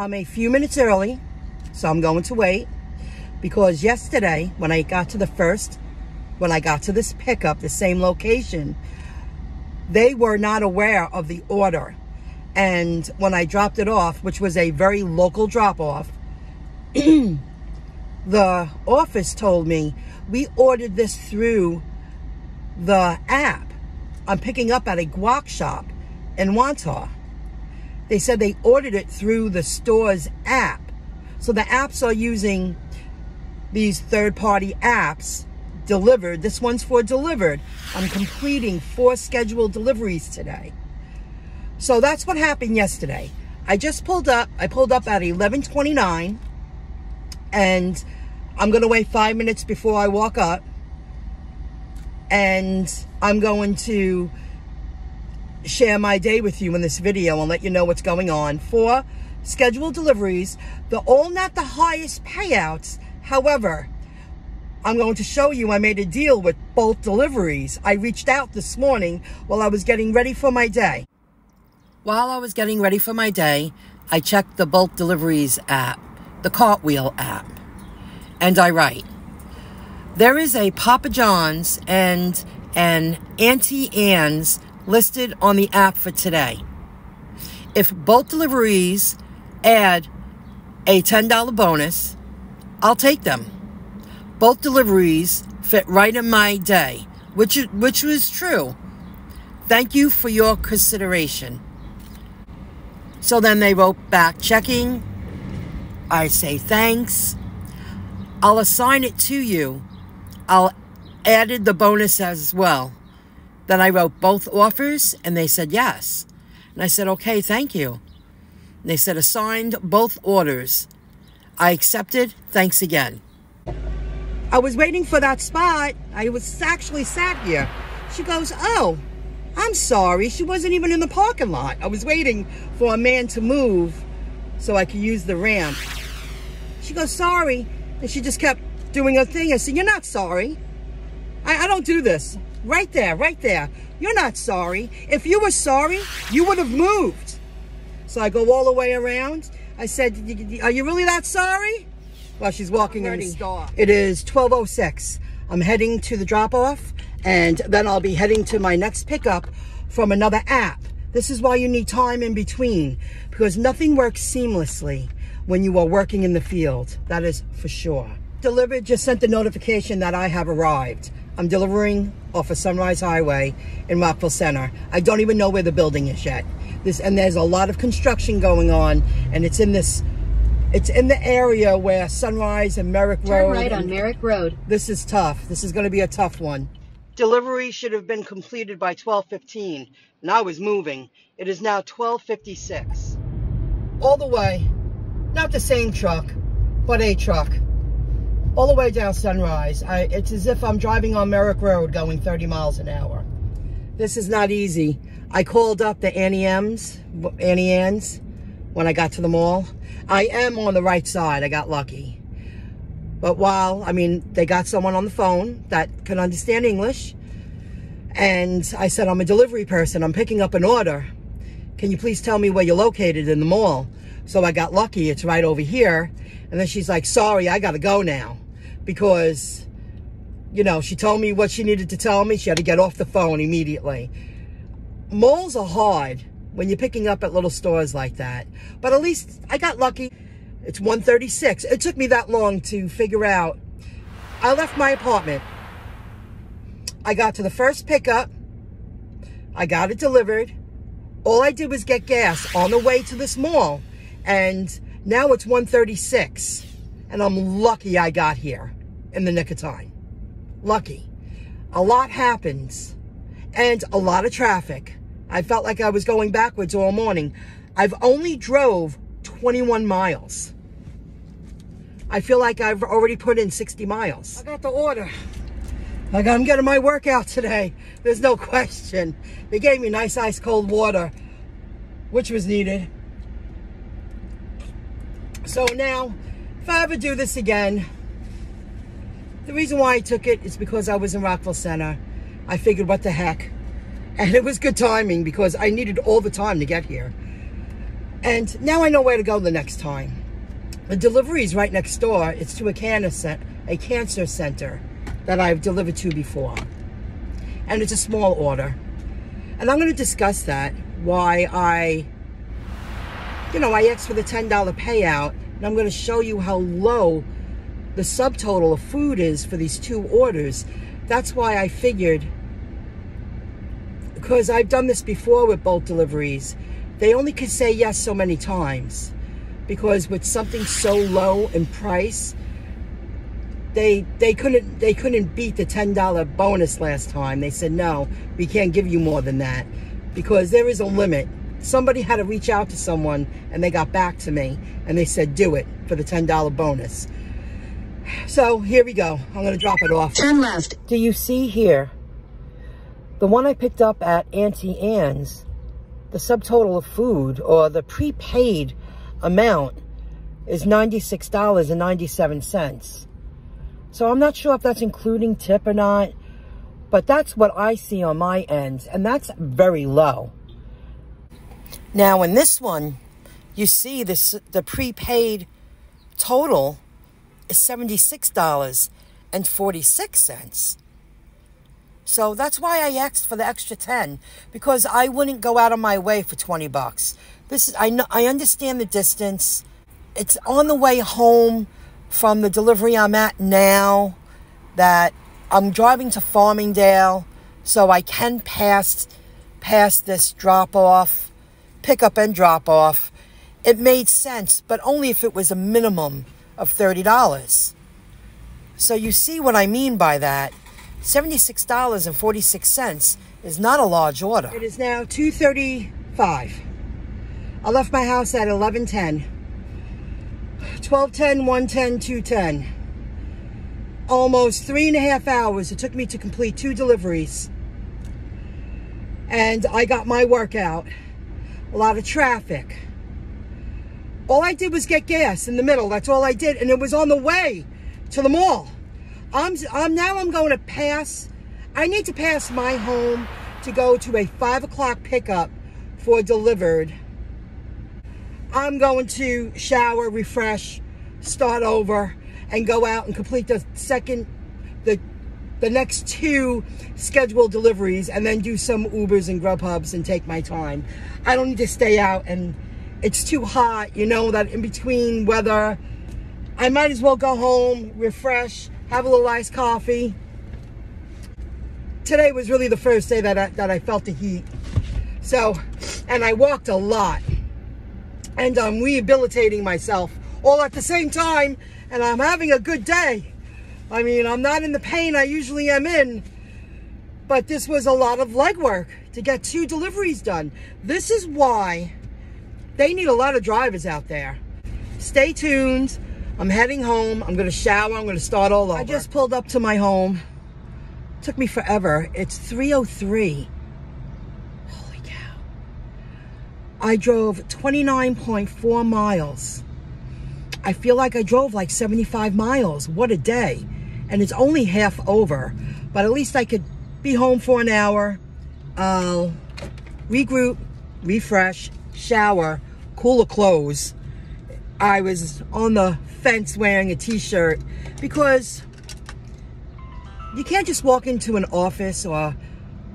I'm a few minutes early, so I'm going to wait because yesterday when I got to the first, when I got to this pickup, the same location, they were not aware of the order. And when I dropped it off, which was a very local drop off, the office told me we ordered this through the app. I'm picking up at a guac shop in Wantagh. They said they ordered it through the store's app. So the apps are using these third-party apps delivered. This one's for Dlivrd. I'm completing four scheduled deliveries today. So that's what happened yesterday. I just pulled up. I pulled up at 1129 and I'm going to wait five minutes before I walk up and I'm going to share my day with you in this video and let you know what's going on. For scheduled deliveries, they're all not the highest payouts. However, I'm going to show you I made a deal with Bolt Deliveries. I reached out this morning while I was getting ready for my day. While I was getting ready for my day, I checked the Bolt Deliveries app, the Cartwheel app, and I write, there is a Papa John's and an Auntie Anne's listed on the app for today. If Bolt Deliveries add a $10 bonus, I'll take them. Both deliveries fit right in my day, which, which was true. Thank you for your consideration. So then they wrote back, checking. I say thanks. I'll assign it to you. I'll added the bonus as well. Then I wrote both offers and they said yes. And I said, okay, thank you. And they said assigned both orders. I accepted. Thanks again. I was waiting for that spot. I was actually sat here. She goes, oh, I'm sorry. She wasn't even in the parking lot. I was waiting for a man to move so I could use the ramp. She goes, sorry. And she just kept doing her thing. I said, you're not sorry. I, I don't do this. Right there, right there. You're not sorry. If you were sorry, you would have moved. So I go all the way around. I said, are you really that sorry? Well, she's walking in. It is 12.06. I'm heading to the drop-off, and then I'll be heading to my next pickup from another app. This is why you need time in between, because nothing works seamlessly when you are working in the field. That is for sure. Dlivrd just sent the notification that I have arrived. I'm delivering off of Sunrise Highway in Rockville Centre. I don't even know where the building is yet. This and there's a lot of construction going on, and it's in this. It's in the area where Sunrise and Merrick Turn Road. right on Merrick Road. This is tough. This is going to be a tough one. Delivery should have been completed by 12:15, and I was moving. It is now 12:56. All the way, not the same truck, but a truck all the way down Sunrise. I, it's as if I'm driving on Merrick Road going 30 miles an hour. This is not easy. I called up the Annie M's, Annie Ann's, when I got to the mall. I am on the right side. I got lucky. But while, I mean, they got someone on the phone that can understand English. And I said, I'm a delivery person. I'm picking up an order. Can you please tell me where you're located in the mall? So I got lucky. It's right over here. And then she's like, sorry, I got to go now. Because, you know, she told me what she needed to tell me. She had to get off the phone immediately. Malls are hard when you're picking up at little stores like that. But at least I got lucky. It's 136. It took me that long to figure out. I left my apartment. I got to the first pickup. I got it delivered. All I did was get gas on the way to this mall. And now it's 136. And I'm lucky I got here in the nick of time. Lucky. A lot happens. And a lot of traffic. I felt like I was going backwards all morning. I've only drove 21 miles. I feel like I've already put in 60 miles. I got the order. Like I'm getting my workout today. There's no question. They gave me nice ice cold water, which was needed. So now, if I ever do this again, the reason why I took it is because I was in Rockville Centre. I figured, what the heck? And it was good timing because I needed all the time to get here. And now I know where to go the next time. The delivery is right next door. It's to a cancer center that I've delivered to before. And it's a small order. And I'm going to discuss that, why I, you know, I asked for the $10 payout. And I'm going to show you how low the subtotal of food is for these two orders. That's why I figured, because I've done this before with Bolt Deliveries, they only could say yes so many times because with something so low in price, they they couldn't they couldn't beat the ten dollar bonus last time. They said no, we can't give you more than that because there is a limit. Somebody had to reach out to someone and they got back to me and they said do it for the ten dollar bonus. So here we go. I'm gonna drop it off. Turn left. Do you see here? The one I picked up at Auntie Anne's, the subtotal of food or the prepaid amount is $96.97. So I'm not sure if that's including tip or not, but that's what I see on my end, and that's very low. Now, in this one, you see this the prepaid total is $76.46. So that's why I asked for the extra 10 because I wouldn't go out of my way for 20 bucks. This is I know I understand the distance. It's on the way home from the delivery I'm at now that I'm driving to Farmingdale so I can pass pass this drop off, pick up and drop off. It made sense, but only if it was a minimum of $30. So you see what I mean by that. $76.46 is not a large order. It is now 2.35. I left my house at 11.10. 12.10, 1.10, 2.10. Almost three and a half hours it took me to complete two deliveries. And I got my workout. A lot of traffic. All I did was get gas in the middle. That's all I did. And it was on the way to the mall. I'm, I'm now I'm going to pass. I need to pass my home to go to a five o'clock pickup for Dlivrd. I'm going to shower, refresh, start over, and go out and complete the second, the the next two scheduled deliveries and then do some Ubers and Grubhubs and take my time. I don't need to stay out and it's too hot, you know, that in between weather. I might as well go home, refresh, have a little iced coffee. Today was really the first day that I, that I felt the heat. So, and I walked a lot. And I'm rehabilitating myself all at the same time. And I'm having a good day. I mean, I'm not in the pain I usually am in. But this was a lot of legwork to get two deliveries done. This is why they need a lot of drivers out there. Stay tuned. I'm heading home. I'm going to shower. I'm going to start all over. I just pulled up to my home. Took me forever. It's 3.03. Holy cow. I drove 29.4 miles. I feel like I drove like 75 miles. What a day. And it's only half over. But at least I could be home for an hour. I'll regroup, refresh, shower, cooler clothes. I was on the fence wearing a t-shirt because you can't just walk into an office or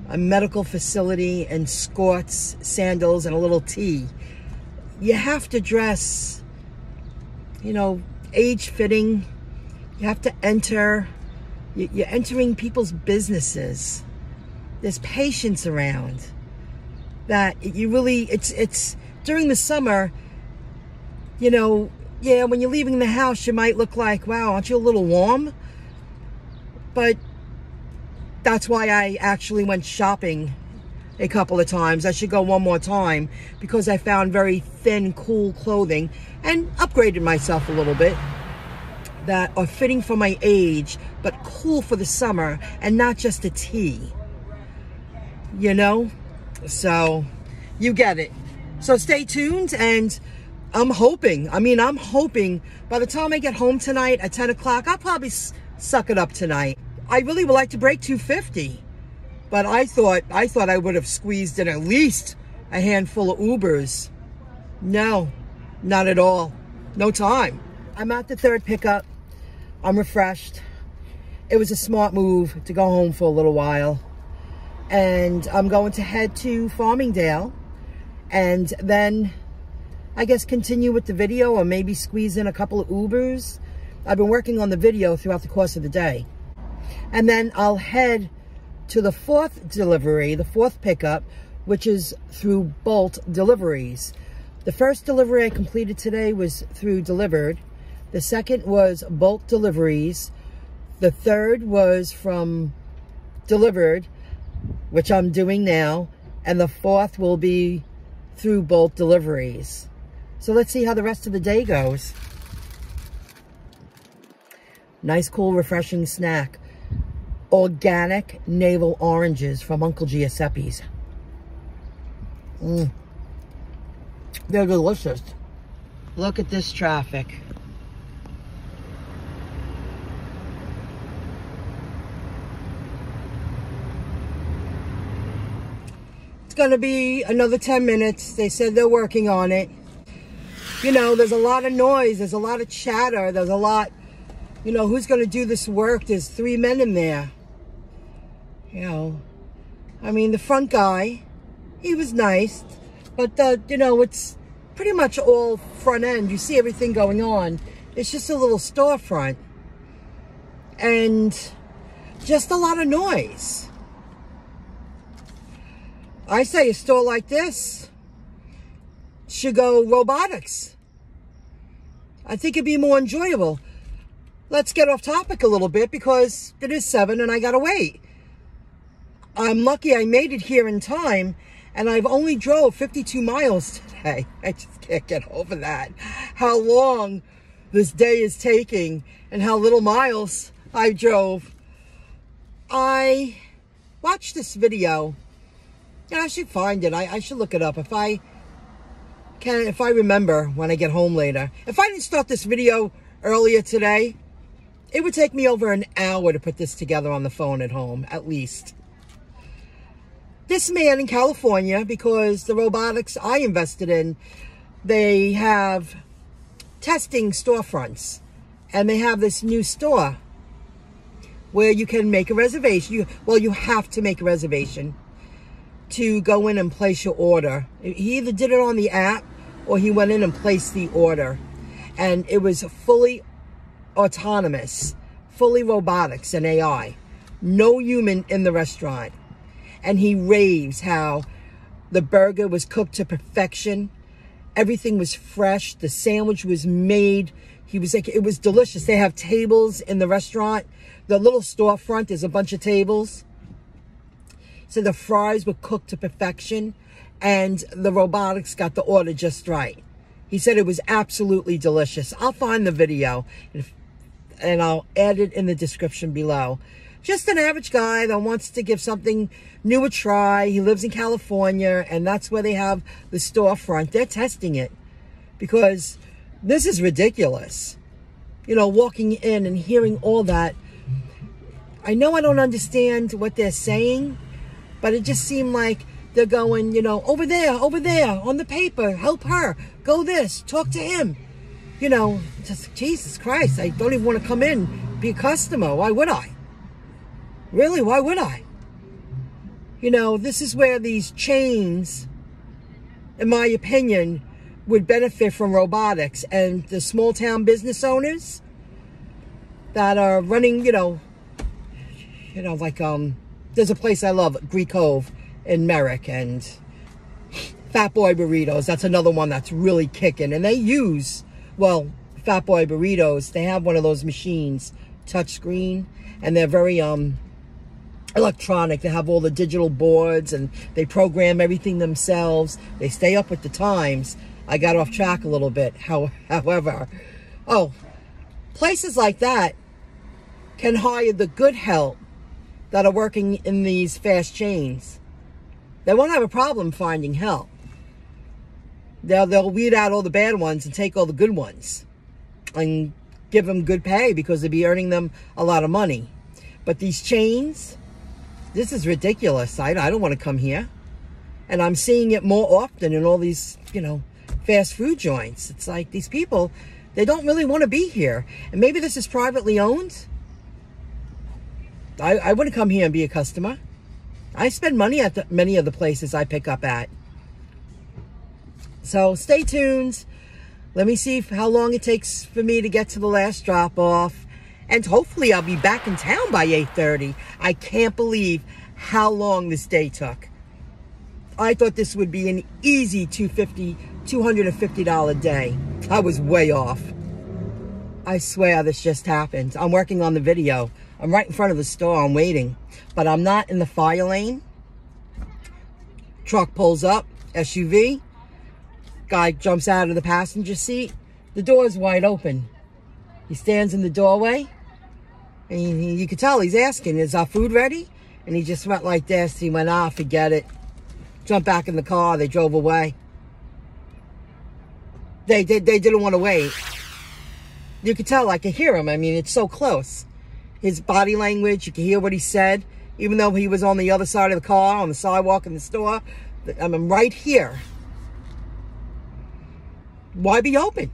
a medical facility in skirts, sandals, and a little tee. You have to dress, you know, age fitting. You have to enter. You're entering people's businesses. There's patience around that you really, it's, it's during the summer, you know, yeah, when you're leaving the house, you might look like, wow, aren't you a little warm? But that's why I actually went shopping a couple of times. I should go one more time because I found very thin, cool clothing and upgraded myself a little bit that are fitting for my age, but cool for the summer and not just a tee. You know? So, you get it. So stay tuned and I'm hoping, I mean, I'm hoping by the time I get home tonight at 10 o'clock, I'll probably suck it up tonight. I really would like to break 250, but I thought, I thought I would have squeezed in at least a handful of Ubers. No, not at all. No time. I'm at the third pickup. I'm refreshed. It was a smart move to go home for a little while. And I'm going to head to Farmingdale and then I guess continue with the video or maybe squeeze in a couple of Ubers. I've been working on the video throughout the course of the day. And then I'll head to the fourth delivery, the fourth pickup, which is through Bolt Deliveries. The first delivery I completed today was through Dlivrd. The second was Bolt Deliveries. The third was from Dlivrd, which I'm doing now. And the fourth will be through Bolt Deliveries. So let's see how the rest of the day goes. Nice, cool, refreshing snack. Organic navel oranges from Uncle Giuseppe's. Mm. They're delicious. Look at this traffic. Going to be another 10 minutes. They said they're working on it. You know, there's a lot of noise. There's a lot of chatter. There's a lot, you know, who's going to do this work? There's three men in there. You know, I mean, the front guy, he was nice. But, uh, you know, it's pretty much all front end. You see everything going on. It's just a little storefront. And just a lot of noise. I say a store like this should go robotics. I think it'd be more enjoyable. Let's get off topic a little bit because it is 7 and I gotta wait. I'm lucky I made it here in time and I've only drove 52 miles today. I just can't get over that. How long this day is taking and how little miles I drove. I watched this video. Yeah, I should find it. I, I should look it up. If I can, if I remember when I get home later. If I didn't start this video earlier today, it would take me over an hour to put this together on the phone at home, at least this man in California, because the robotics I invested in, they have testing storefronts. And they have this new store where you can make a reservation. You, well, you have to make a reservation to go in and place your order. He either did it on the app or he went in and placed the order. And it was fully autonomous, fully robotics and AI. No human in the restaurant and he raves how the burger was cooked to perfection. Everything was fresh. The sandwich was made. He was like, it was delicious. They have tables in the restaurant. The little storefront, there's a bunch of tables. So the fries were cooked to perfection and the robotics got the order just right. He said it was absolutely delicious. I'll find the video and I'll add it in the description below just an average guy that wants to give something new a try. He lives in California, and that's where they have the storefront. They're testing it because this is ridiculous. You know, walking in and hearing all that. I know I don't understand what they're saying, but it just seemed like they're going, you know, over there, over there, on the paper, help her, go this, talk to him. You know, just Jesus Christ, I don't even want to come in, be a customer. Why would I? Really, why would I? You know, this is where these chains, in my opinion, would benefit from robotics and the small town business owners that are running, you know, you know, like, um, there's a place I love, Greek Cove in Merrick and Fat Boy Burritos. That's another one that's really kicking. And they use, well, Fat Boy Burritos, they have one of those machines, touchscreen, and they're very, um, electronic. They have all the digital boards and they program everything themselves. They stay up with the times. I got off track a little bit. How, however, oh, places like that can hire the good help that are working in these fast chains. They won't have a problem finding help. They'll, they'll weed out all the bad ones and take all the good ones and give them good pay because they'll be earning them a lot of money. But these chains, this is ridiculous. I, I don't want to come here. And I'm seeing it more often in all these, you know, fast food joints. It's like these people, they don't really want to be here. And maybe this is privately owned. I, I wouldn't come here and be a customer. I spend money at the, many of the places I pick up at. So stay tuned. Let me see how long it takes for me to get to the last drop off. And hopefully I'll be back in town by 8.30. I can't believe how long this day took. I thought this would be an easy 250 $250 day. I was way off. I swear this just happened. I'm working on the video. I'm right in front of the store. I'm waiting. But I'm not in the fire lane. Truck pulls up. SUV. Guy jumps out of the passenger seat. The door's wide open. He stands in the doorway. And he, you could tell he's asking, is our food ready? And he just went like this. He went, ah, forget it. Jumped back in the car. They drove away. They, they, they didn't want to wait. You could tell, I could hear him. I mean, it's so close. His body language, you could hear what he said. Even though he was on the other side of the car, on the sidewalk in the store. I mean, right here. Why be open?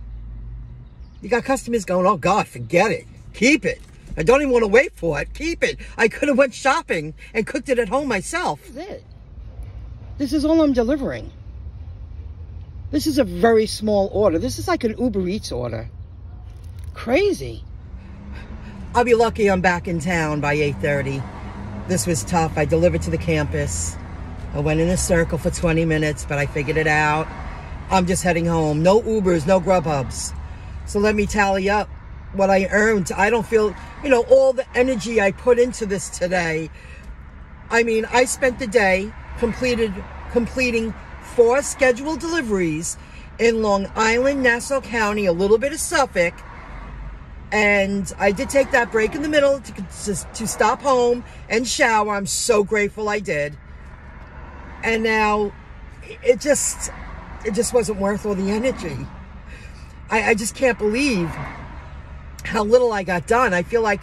You got customers going, oh God, forget it. Keep it. I don't even want to wait for it. Keep it. I could have went shopping and cooked it at home myself. This is it. This is all I'm delivering. This is a very small order. This is like an Uber Eats order. Crazy. I'll be lucky I'm back in town by 8.30. This was tough. I delivered to the campus. I went in a circle for 20 minutes, but I figured it out. I'm just heading home. No Ubers, no Grubhubs. So let me tally up what I earned. I don't feel, you know, all the energy I put into this today. I mean, I spent the day completed completing four scheduled deliveries in Long Island, Nassau County, a little bit of Suffolk. And I did take that break in the middle to, to, to stop home and shower. I'm so grateful I did. And now it just, it just wasn't worth all the energy. I, I just can't believe how little I got done. I feel like,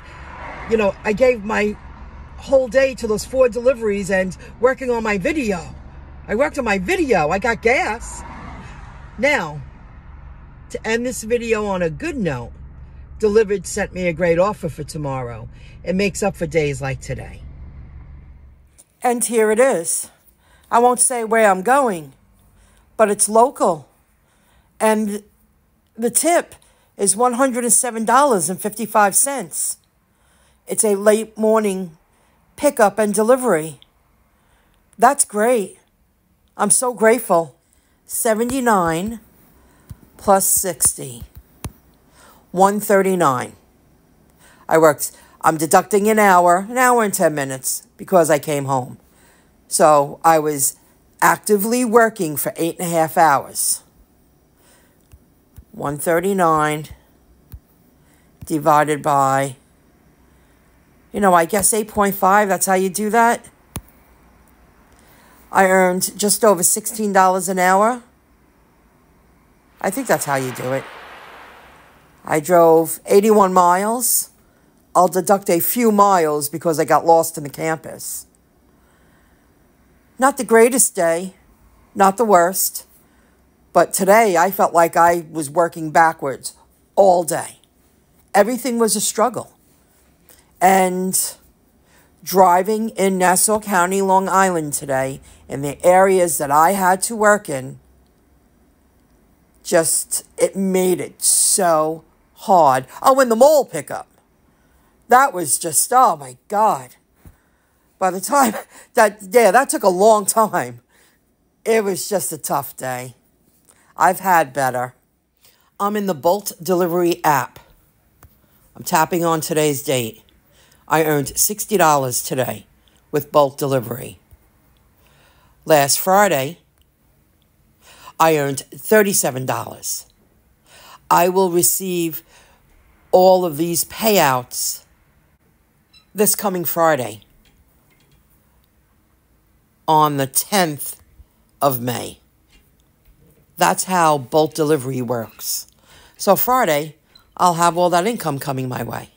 you know, I gave my whole day to those four deliveries and working on my video. I worked on my video. I got gas. Now, to end this video on a good note, Dlivrd sent me a great offer for tomorrow. It makes up for days like today. And here it is. I won't say where I'm going, but it's local. And the tip is $107.55. It's a late morning pickup and delivery. That's great. I'm so grateful. 79 plus 60. 139. I worked, I'm deducting an hour, an hour and 10 minutes because I came home. So I was actively working for eight and a half hours. 139 divided by, you know, I guess 8.5, that's how you do that. I earned just over $16 an hour. I think that's how you do it. I drove 81 miles. I'll deduct a few miles because I got lost in the campus. Not the greatest day, not the worst, but today I felt like I was working backwards all day. Everything was a struggle. And driving in Nassau County, Long Island today, in the areas that I had to work in, just, it made it so hard. Oh, in the mall pickup. That was just, oh my God. By the time that, yeah, that took a long time. It was just a tough day. I've had better. I'm in the Bolt Delivery app. I'm tapping on today's date. I earned $60 today with Bolt Delivery. Last Friday, I earned $37. I will receive all of these payouts this coming Friday on the 10th of May. That's how Bolt Delivery works. So Friday, I'll have all that income coming my way.